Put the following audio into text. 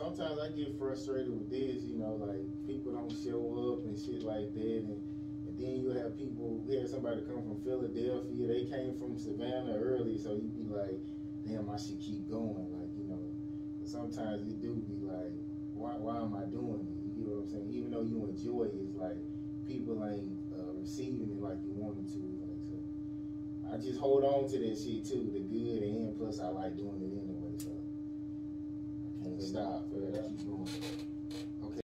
sometimes I get frustrated with this, you know, like people don't show up and shit like that, and, and then you have people, we had somebody come from Philadelphia, they came from Savannah early, so you be like, damn, I should keep going, like you know. But sometimes you do be like, why, why am I doing it? You know what I'm saying? Even though you enjoy it, it's like people ain't uh, receiving it like you want them to. Like so, I just hold on to that shit too, the good, and plus I like doing it anyway, can't